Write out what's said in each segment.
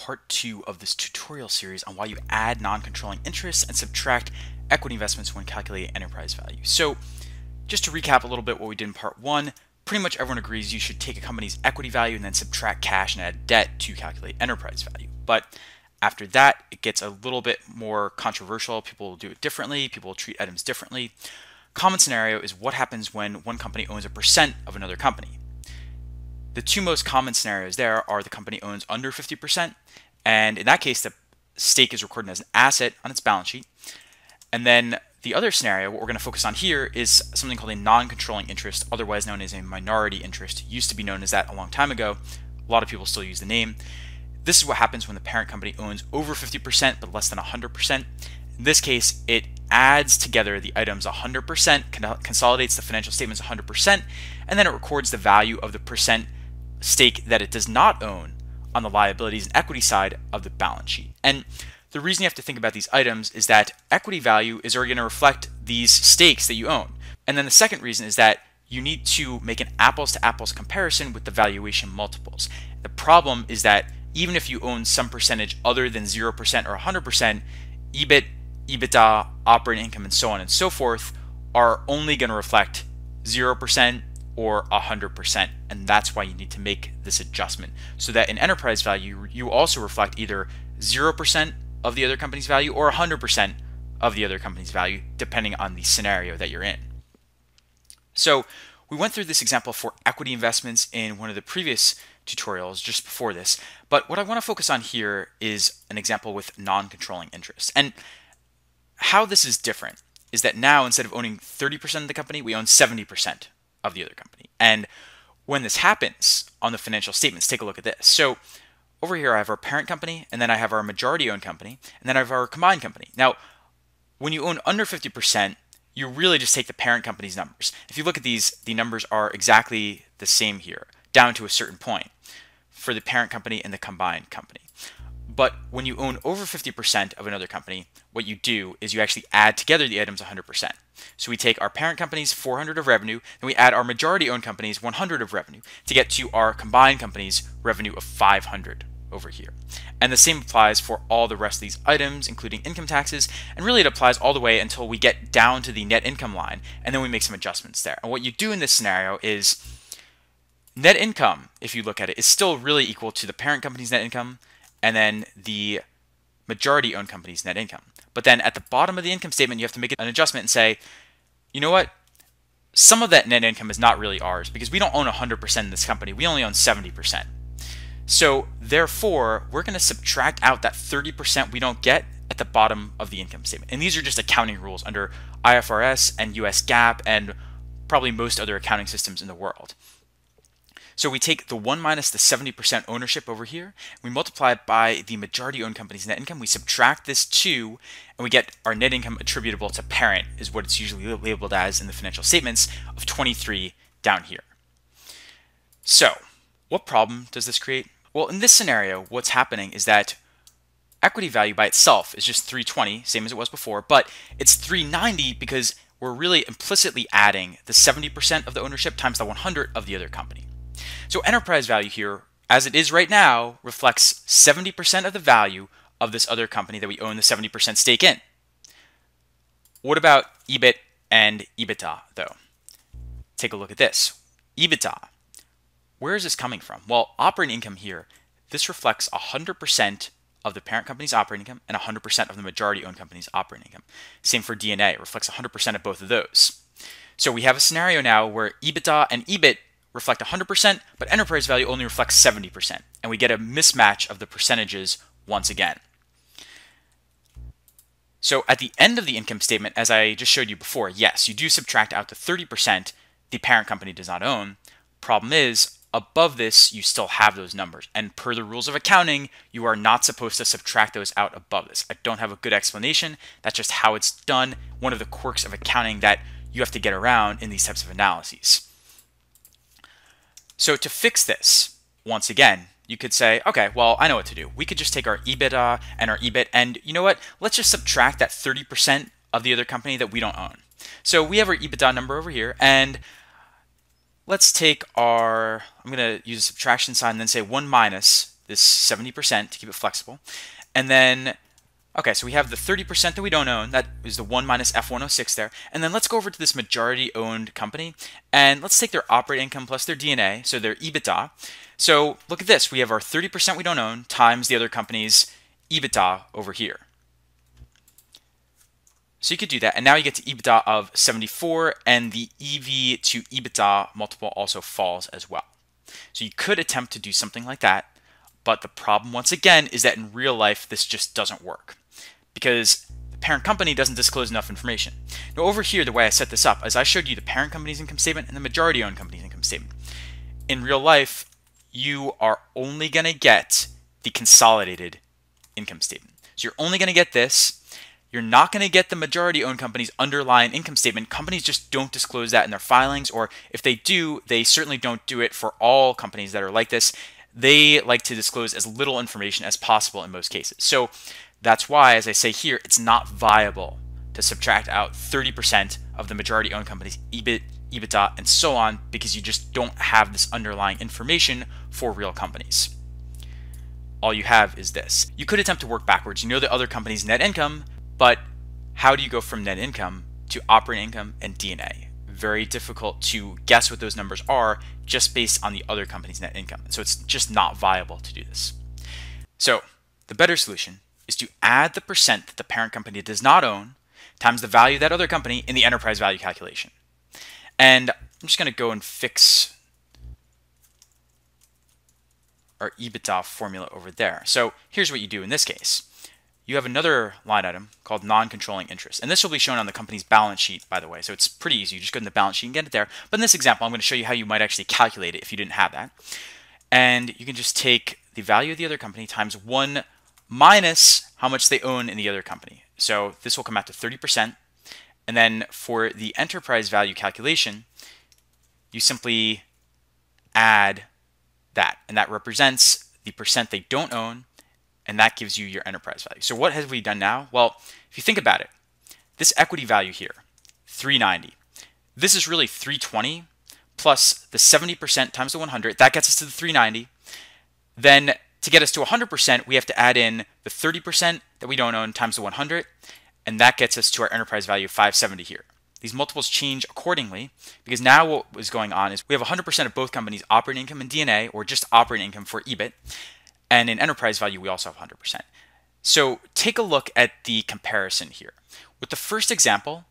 part two of this tutorial series on why you add non-controlling interests and subtract equity investments when calculating enterprise value. So just to recap a little bit what we did in part one, pretty much everyone agrees you should take a company's equity value and then subtract cash and add debt to calculate enterprise value. But after that, it gets a little bit more controversial. People will do it differently. People will treat items differently. Common scenario is what happens when one company owns a percent of another company. The two most common scenarios there are the company owns under 50%, and in that case, the stake is recorded as an asset on its balance sheet. And then the other scenario, what we're going to focus on here, is something called a non-controlling interest, otherwise known as a minority interest. It used to be known as that a long time ago. A lot of people still use the name. This is what happens when the parent company owns over 50% but less than 100%. In this case, it adds together the items 100%, consolidates the financial statements 100%, and then it records the value of the percent stake that it does not own on the liabilities and equity side of the balance sheet. And the reason you have to think about these items is that equity value is already going to reflect these stakes that you own. And then the second reason is that you need to make an apples to apples comparison with the valuation multiples. The problem is that even if you own some percentage other than 0% or 100%, EBIT, EBITDA, operating income, and so on and so forth are only going to reflect 0%, or 100%. And that's why you need to make this adjustment so that in enterprise value, you also reflect either 0% of the other company's value or 100% of the other company's value, depending on the scenario that you're in. So we went through this example for equity investments in one of the previous tutorials just before this, but what I want to focus on here is an example with non-controlling interest. And how this is different is that now instead of owning 30% of the company, we own 70% of the other company. And when this happens on the financial statements, take a look at this. So over here, I have our parent company, and then I have our majority owned company, and then I have our combined company. Now, when you own under 50%, you really just take the parent company's numbers. If you look at these, the numbers are exactly the same here, down to a certain point for the parent company and the combined company. But when you own over 50% of another company, what you do is you actually add together the items 100%. So we take our parent company's 400 of revenue, and we add our majority owned company's 100 of revenue to get to our combined company's revenue of 500 over here. And the same applies for all the rest of these items, including income taxes, and really it applies all the way until we get down to the net income line, and then we make some adjustments there. And what you do in this scenario is net income, if you look at it, is still really equal to the parent company's net income, and then the majority owned company's net income. But then at the bottom of the income statement, you have to make an adjustment and say, you know what? Some of that net income is not really ours because we don't own 100% in this company. We only own 70%. So therefore, we're going to subtract out that 30% we don't get at the bottom of the income statement. And these are just accounting rules under IFRS and US GAAP and probably most other accounting systems in the world. So we take the 1 minus the 70% ownership over here, we multiply it by the majority owned company's net income, we subtract this 2, and we get our net income attributable to parent, is what it's usually labeled as in the financial statements, of 23 down here. So, what problem does this create? Well, in this scenario, what's happening is that equity value by itself is just 320, same as it was before, but it's 390 because we're really implicitly adding the 70% of the ownership times the 100 of the other company. So enterprise value here, as it is right now, reflects 70% of the value of this other company that we own the 70% stake in. What about EBIT and EBITDA, though? Take a look at this. EBITDA. Where is this coming from? Well, operating income here, this reflects 100% of the parent company's operating income and 100% of the majority owned company's operating income. Same for D&A, it reflects 100% of both of those. So we have a scenario now where EBITDA and EBIT reflect 100%, but enterprise value only reflects 70%. And we get a mismatch of the percentages once again. So at the end of the income statement, as I just showed you before, yes, you do subtract out the 30% the parent company does not own. Problem is, above this, you still have those numbers. And per the rules of accounting, you are not supposed to subtract those out above this. I don't have a good explanation. That's just how it's done. One of the quirks of accounting that you have to get around in these types of analyses. So to fix this, once again, you could say, okay, well, I know what to do. We could just take our EBITDA and our EBIT, and you know what? Let's just subtract that 30% of the other company that we don't own. So we have our EBITDA number over here, and let's take our, I'm going to use a subtraction sign and then say 1 minus this 70% to keep it flexible. And then, okay, so we have the 30% that we don't own. That is the 1 minus F106 there. And then let's go over to this majority owned company. And let's take their operating income plus their D&A, so their EBITDA. So look at this. We have our 30% we don't own times the other company's EBITDA over here. So you could do that. And now you get to EBITDA of 74 and the EV to EBITDA multiple also falls as well. So you could attempt to do something like that. But the problem once again is that in real life, this just doesn't work because the parent company doesn't disclose enough information. Now over here, the way I set this up is I showed you the parent company's income statement and the majority owned company's income statement. In real life, you are only going to get the consolidated income statement. So you're only going to get this you're not going to get the majority owned company's underlying income statement. Companies just don't disclose that in their filings, or if they do, they certainly don't do it for all companies that are like this. They like to disclose as little information as possible in most cases. So that's why, as I say here, it's not viable to subtract out 30% of the majority owned company's EBIT, EBITDA, and so on, because you just don't have this underlying information for real companies all you have is this. You could attempt to work backwards. You know the other company's net income, but how do you go from net income to operating income and D&A? Very difficult to guess what those numbers are just based on the other company's net income. So it's just not viable to do this. So the better solution is to add the percent that the parent company does not own times the value of that other company in the enterprise value calculation. And I'm just going to go and fix our EBITDA formula over there. So here's what you do in this case you have another line item called non-controlling interest. And this will be shown on the company's balance sheet, by the way. So it's pretty easy. You just go in the balance sheet and get it there. But in this example, I'm going to show you how you might actually calculate it if you didn't have that. And you can just take the value of the other company times 1 minus how much they own in the other company. So this will come out to 30%. And then for the enterprise value calculation, you simply add that. And that represents the percent they don't own and that gives you your enterprise value. So what have we done now? Well, if you think about it, this equity value here, 390. This is really 320 plus the 70% times the 100. That gets us to the 390. Then to get us to 100%, we have to add in the 30% that we don't own times the 100, and that gets us to our enterprise value of 570 here. These multiples change accordingly because now what is going on is we have 100% of both companies' operating income and D&A, or just operating income for EBIT. And in enterprise value, we also have 100%. So take a look at the comparison here. With the first example,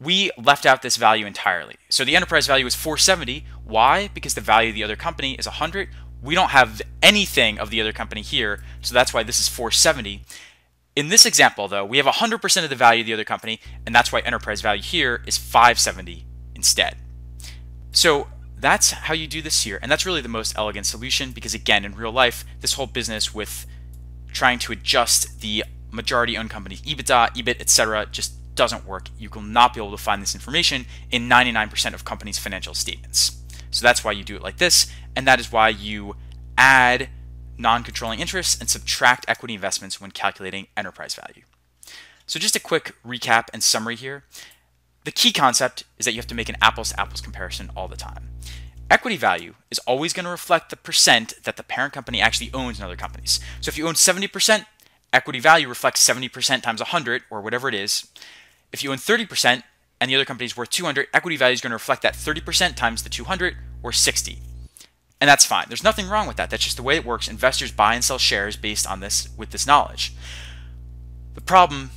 we left out this value entirely. So the enterprise value is 470. Why? Because the value of the other company is 100. We don't have anything of the other company here, so that's why this is 470. In this example, though, we have 100% of the value of the other company, and that's why enterprise value here is 570 instead. So that's how you do this here. And that's really the most elegant solution because again, in real life, this whole business with trying to adjust the majority owned company's EBITDA, EBIT, etc. just doesn't work. You will not be able to find this information in 99% of companies' financial statements. So that's why you do it like this, and that is why you add non-controlling interests and subtract equity investments when calculating enterprise value. So just a quick recap and summary here. The key concept is that you have to make an apples to apples comparison all the time. Equity value is always going to reflect the percent that the parent company actually owns in other companies. So if you own 70%, equity value reflects 70% times 100 or whatever it is. If you own 30% and the other company is worth 200, equity value is going to reflect that 30% times the 200 or 60. And that's fine. There's nothing wrong with that. That's just the way it works. Investors buy and sell shares based on this with this knowledge. The problem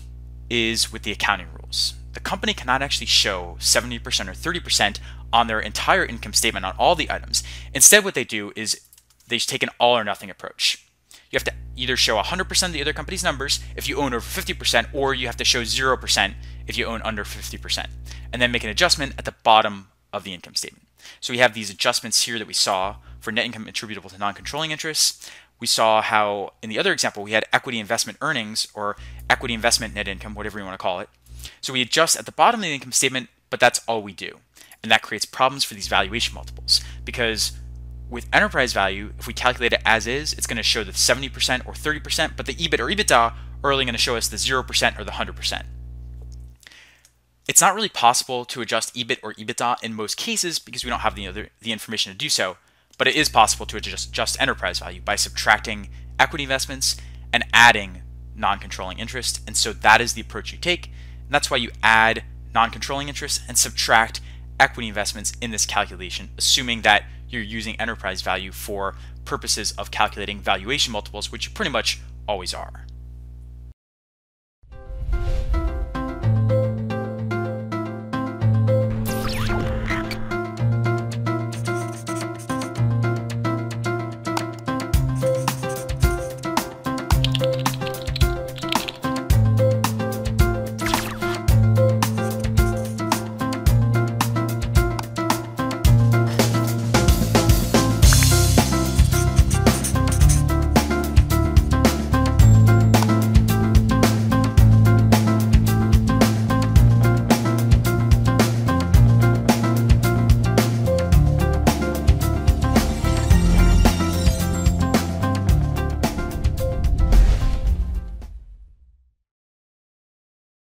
is with the accounting rules the company cannot actually show 70% or 30% on their entire income statement on all the items. Instead, what they do is they take an all or nothing approach. You have to either show 100% of the other company's numbers if you own over 50%, or you have to show 0% if you own under 50%, and then make an adjustment at the bottom of the income statement. So we have these adjustments here that we saw for net income attributable to non-controlling interests. We saw how in the other example we had equity investment earnings or equity investment net income, whatever you want to call it. So we adjust at the bottom of the income statement, but that's all we do. And that creates problems for these valuation multiples because with enterprise value, if we calculate it as is, it's going to show the 70% or 30%, but the EBIT or EBITDA are only going to show us the 0% or the 100%. It's not really possible to adjust EBIT or EBITDA in most cases because we don't have the, other, the information to do so, but it is possible to adjust, adjust enterprise value by subtracting equity investments and adding non-controlling interest. And so that is the approach you take. And that's why you add non-controlling interest and subtract equity investments in this calculation, assuming that you're using enterprise value for purposes of calculating valuation multiples, which you pretty much always are.